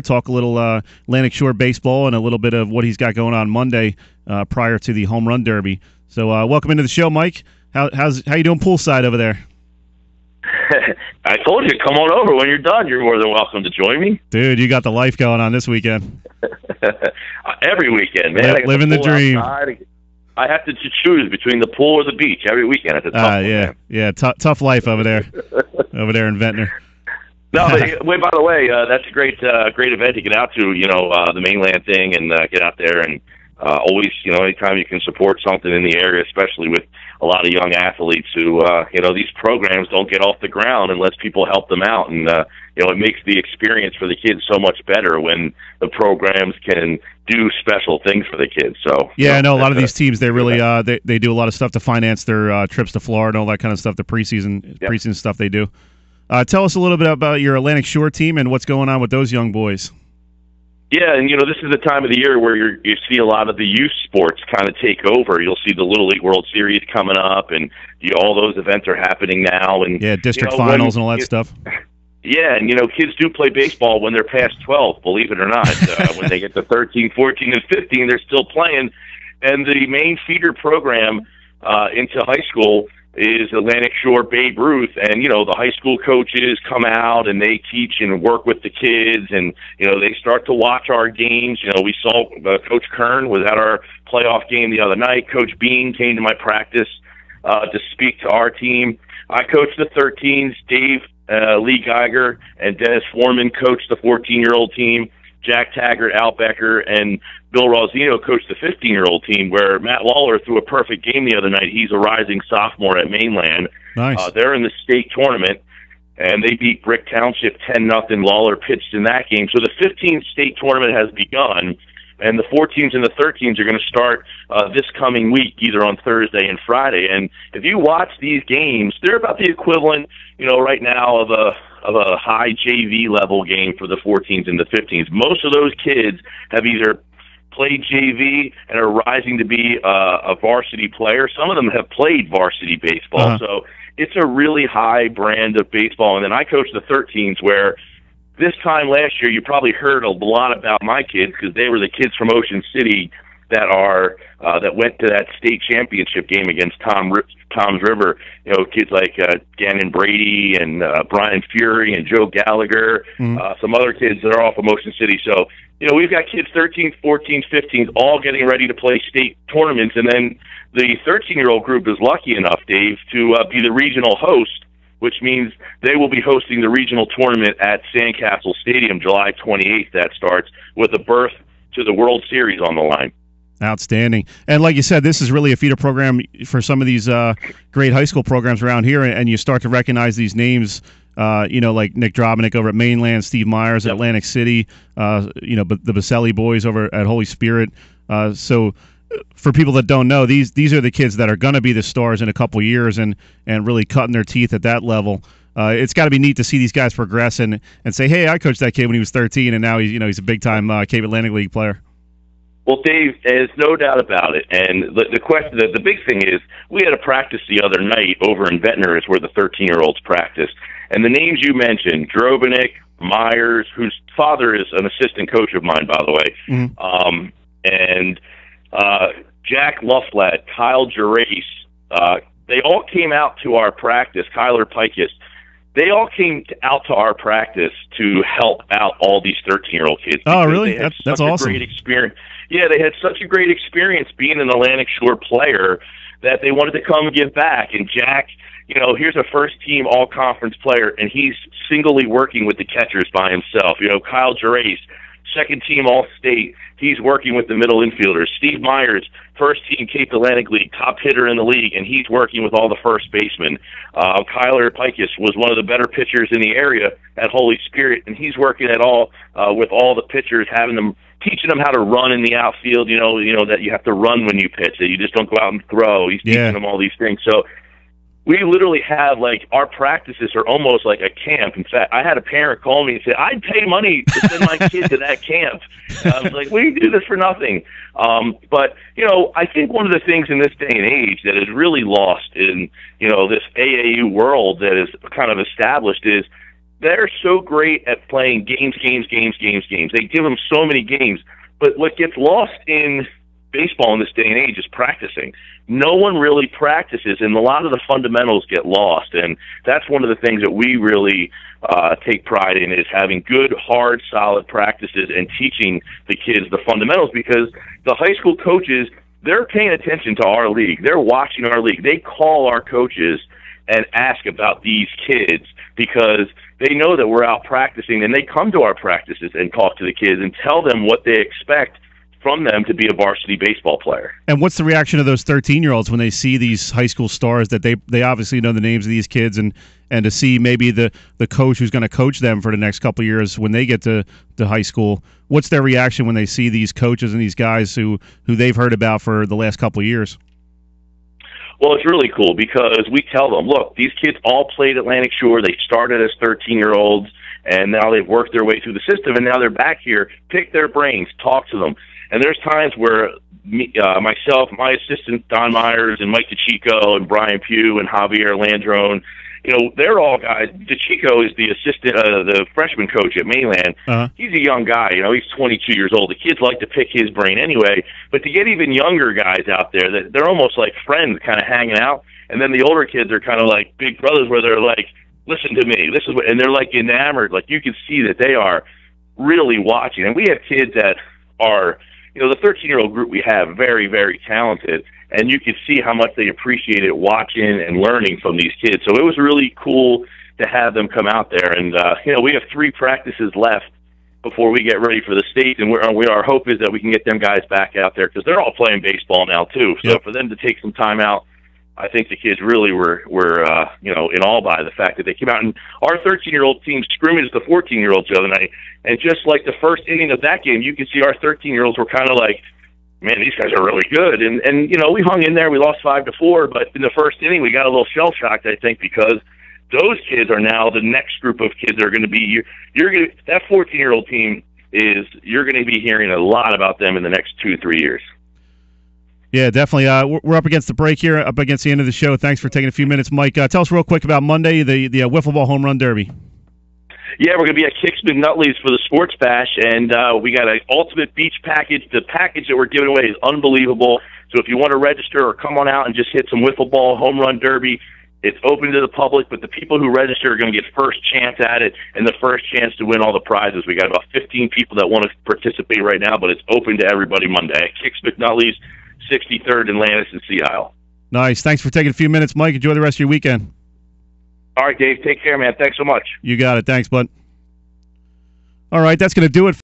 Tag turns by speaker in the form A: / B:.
A: talk a little uh, Atlantic Shore baseball and a little bit of what he's got going on Monday uh, prior to the home run derby. So, uh, welcome into the show, Mike. How, how's how you doing poolside over there?
B: I told you, come on over when you're done. You're more than welcome to join me.
A: Dude, you got the life going on this weekend.
B: every weekend, man.
A: living the, the dream.
B: Outside. I have to choose between the pool or the beach every weekend. It's a tough uh,
A: yeah,
B: one,
A: yeah, t- tough life over there, over there in Ventnor.
B: No, but, wait. By the way, uh, that's a great, uh, great event to get out to. You know, uh, the mainland thing, and uh, get out there and uh, always, you know, anytime you can support something in the area, especially with a lot of young athletes who, uh, you know, these programs don't get off the ground unless people help them out, and uh, you know, it makes the experience for the kids so much better when the programs can do special things for the kids. So
A: yeah, I know a lot of these teams they really uh, they they do a lot of stuff to finance their uh, trips to Florida, and all that kind of stuff, the preseason yep. preseason stuff they do. Uh, tell us a little bit about your Atlantic Shore team and what's going on with those young boys.
B: Yeah, and you know this is the time of the year where you you see a lot of the youth sports kind of take over. You'll see the Little League World Series coming up, and you all those events are happening now. And
A: yeah, district
B: you know,
A: finals
B: when,
A: and all that stuff.
B: Yeah, and you know, kids do play baseball when they're past twelve. Believe it or not, uh, when they get to thirteen, fourteen, and fifteen, they're still playing. And the main feeder program uh, into high school is Atlantic Shore Babe Ruth, and you know the high school coaches come out and they teach and work with the kids, and you know they start to watch our games. You know we saw uh, Coach Kern was at our playoff game the other night. Coach Bean came to my practice uh, to speak to our team. I coach the 13s. Dave uh, Lee Geiger and Dennis Foreman coach the 14 year old team. Jack Taggart, Al Becker, and Bill Rosino coached the 15 year old team where Matt Lawler threw a perfect game the other night. He's a rising sophomore at Mainland.
A: Nice.
B: Uh, they're in the state tournament and they beat Brick Township 10 nothing. Lawler pitched in that game. So the 15th state tournament has begun and the 14s and the 13s are going to start uh, this coming week, either on Thursday and Friday. And if you watch these games, they're about the equivalent, you know, right now of a of a high JV level game for the 14s and the 15s. Most of those kids have either played JV and are rising to be uh, a varsity player. Some of them have played varsity baseball. Uh-huh. So it's a really high brand of baseball. And then I coach the 13s where this time last year you probably heard a lot about my kids because they were the kids from Ocean City that are uh, that went to that state championship game against Tom Tom's River. You know, kids like uh, Gannon Brady and uh, Brian Fury and Joe Gallagher, mm-hmm. uh, some other kids that are off from Ocean City. So, you know, we've got kids 13, 14, 15, all getting ready to play state tournaments, and then the 13 year old group is lucky enough, Dave, to uh, be the regional host. Which means they will be hosting the regional tournament at Sandcastle Stadium July 28th. That starts with a berth to the World Series on the line.
A: Outstanding. And like you said, this is really a feeder program for some of these uh, great high school programs around here, and you start to recognize these names. Uh, you know, like Nick Drobnik over at Mainland, Steve Myers at yep. Atlantic City, uh, you know, but the Baselli boys over at Holy Spirit. Uh, so, uh, for people that don't know, these these are the kids that are going to be the stars in a couple years and and really cutting their teeth at that level. Uh, it's got to be neat to see these guys progress and, and say, hey, I coached that kid when he was 13, and now he's you know he's a big time Cape Atlantic League player.
B: Well, Dave, there's no doubt about it. And the, the question, the, the big thing is, we had a practice the other night over in Ventnor, is where the 13 year olds practice. And the names you mentioned, Drobinick, Myers, whose father is an assistant coach of mine, by the way, mm-hmm. um, and uh, Jack Lufflat, Kyle Gerace, uh, they all came out to our practice. Kyler Pikus, they all came out to our practice to help out all these 13 year old kids.
A: Oh, really? That's, that's awesome.
B: Great experience yeah, they had such a great experience being an Atlantic Shore player that they wanted to come and give back. And Jack, you know, here's a first team all conference player, and he's singly working with the catchers by himself. You know, Kyle Gerace, second team all state, he's working with the middle infielders. Steve Myers, first team Cape Atlantic League, top hitter in the league, and he's working with all the first basemen. Uh, Kyler Pikus was one of the better pitchers in the area at Holy Spirit, and he's working at all uh, with all the pitchers, having them teaching them how to run in the outfield. You know, you know that you have to run when you pitch. That you just don't go out and throw. He's teaching them all these things. So we literally have like our practices are almost like a camp. In fact, I had a parent call me and say, "I'd pay money to send my kid to that camp." I was like, "We do this for nothing." Um, but you know, I think one of the things in this day and age that is really lost in you know this AAU world that is kind of established is they're so great at playing games, games, games, games, games. They give them so many games. But what gets lost in baseball in this day and age is practicing. No one really practices, and a lot of the fundamentals get lost. And that's one of the things that we really uh, take pride in is having good, hard, solid practices and teaching the kids the fundamentals because the high school coaches they're paying attention to our league. They're watching our league. They call our coaches and ask about these kids because they know that we're out practicing and they come to our practices and talk to the kids and tell them what they expect from them to be a varsity baseball player.
A: And what's the reaction of those 13 year olds when they see these high school stars that they they obviously know the names of these kids and and to see maybe the the coach who's going to coach them for the next couple years when they get to to high school what's their reaction when they see these coaches and these guys who who they've heard about for the last couple of years
B: well, it's really cool because we tell them, look, these kids all played Atlantic Shore. They started as 13 year olds, and now they've worked their way through the system, and now they're back here. Pick their brains, talk to them. And there's times where me, uh, myself, my assistant Don Myers, and Mike DeChico, and Brian Pugh, and Javier Landrone, you know, they're all guys. DeChico is the assistant, uh, the freshman coach at Mainland. Uh-huh. He's a young guy. You know, he's 22 years old. The kids like to pick his brain anyway. But to get even younger guys out there, that they're almost like friends, kind of hanging out. And then the older kids are kind of like big brothers, where they're like, "Listen to me. This is what," and they're like enamored. Like you can see that they are really watching. And we have kids that are you know, the 13 year old group we have, very, very talented. And you could see how much they appreciated watching and learning from these kids. So it was really cool to have them come out there. And, uh, you know, we have three practices left before we get ready for the state. And we're, we, our hope is that we can get them guys back out there because they're all playing baseball now, too. So yep. for them to take some time out I think the kids really were were uh, you know in awe by the fact that they came out. And our 13 year old team scrimmaged the 14 year olds the other night, and just like the first inning of that game, you could see our 13 year olds were kind of like, man, these guys are really good, and and you know we hung in there, we lost five to four, but in the first inning we got a little shell shocked, I think, because those kids are now the next group of kids that are going to be you're, you're going that 14 year old team is you're going to be hearing a lot about them in the next two three years.
A: Yeah, definitely. Uh, we're up against the break here, up against the end of the show. Thanks for taking a few minutes, Mike. Uh, tell us real quick about Monday, the the uh, wiffle ball home run derby.
B: Yeah, we're going to be at Kix McNutley's for the Sports Bash, and uh, we got an ultimate beach package. The package that we're giving away is unbelievable. So if you want to register or come on out and just hit some wiffle ball home run derby, it's open to the public, but the people who register are going to get first chance at it and the first chance to win all the prizes. We got about 15 people that want to participate right now, but it's open to everybody Monday. At Kix McNutley's 63rd and Landis and Sea Isle.
A: Nice. Thanks for taking a few minutes, Mike. Enjoy the rest of your weekend.
B: All right, Dave. Take care, man. Thanks so much.
A: You got it. Thanks, bud. All right, that's going to do it.